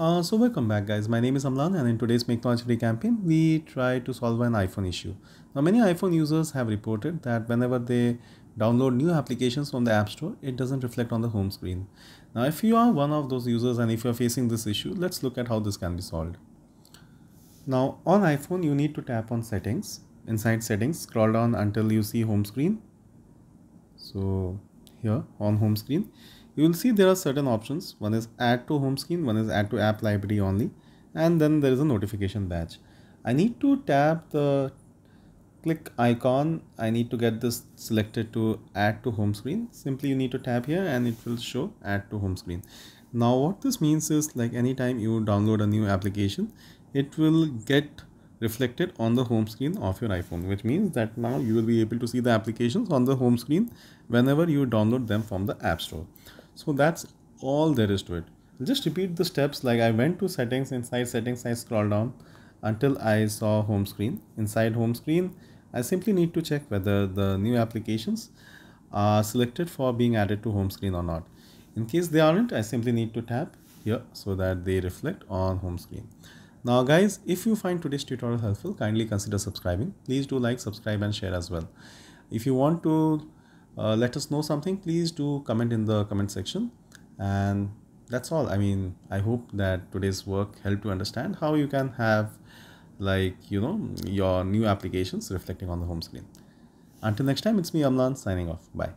Uh, so welcome back guys, my name is Amlan and in today's Make Knowledge Free campaign, we try to solve an iPhone issue. Now many iPhone users have reported that whenever they download new applications from the App Store, it doesn't reflect on the home screen. Now if you are one of those users and if you're facing this issue, let's look at how this can be solved. Now on iPhone, you need to tap on settings. Inside settings, scroll down until you see home screen. So here on home screen, you will see there are certain options. One is add to home screen, one is add to app library only, and then there is a notification badge. I need to tap the click icon. I need to get this selected to add to home screen. Simply you need to tap here and it will show add to home screen. Now what this means is like anytime you download a new application, it will get reflected on the home screen of your iPhone which means that now you will be able to see the applications on the home screen whenever you download them from the app store so that's all there is to it just repeat the steps like I went to settings inside settings I scroll down until I saw home screen inside home screen I simply need to check whether the new applications are selected for being added to home screen or not in case they aren't I simply need to tap here so that they reflect on home screen now guys, if you find today's tutorial helpful, kindly consider subscribing. Please do like, subscribe and share as well. If you want to uh, let us know something, please do comment in the comment section. And that's all. I mean, I hope that today's work helped to understand how you can have like, you know, your new applications reflecting on the home screen. Until next time, it's me Amlan signing off. Bye.